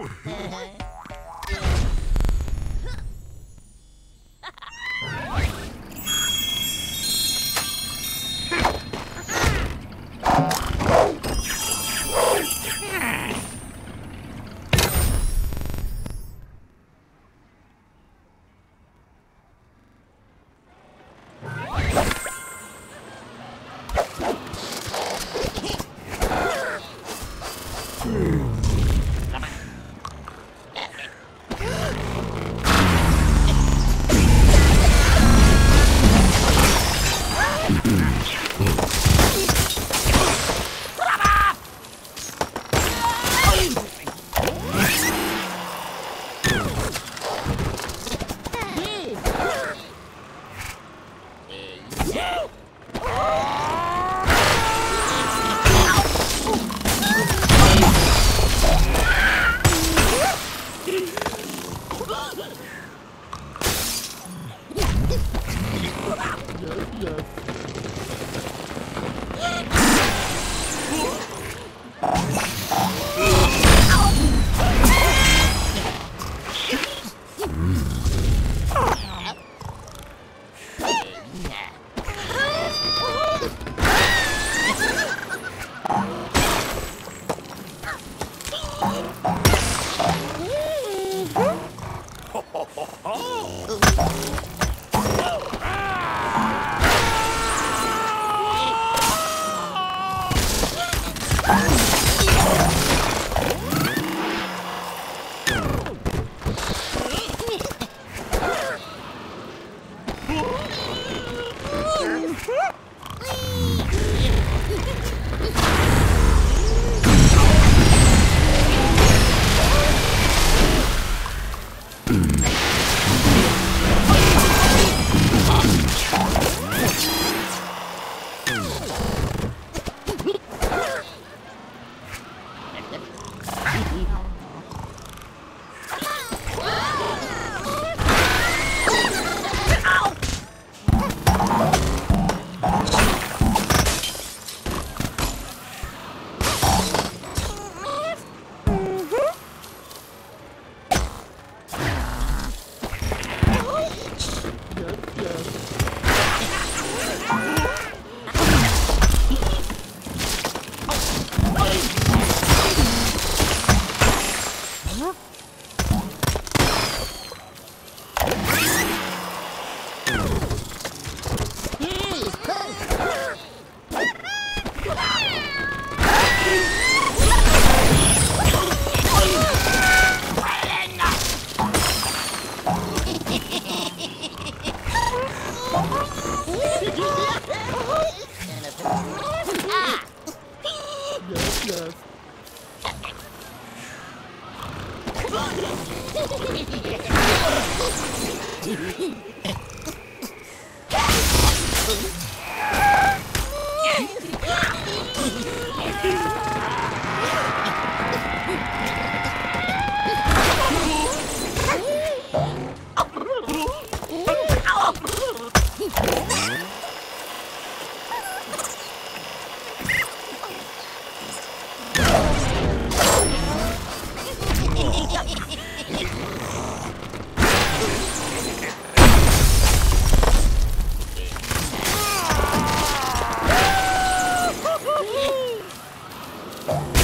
Uh -huh. Yeah. 一。Yes. ハハハハ! I'm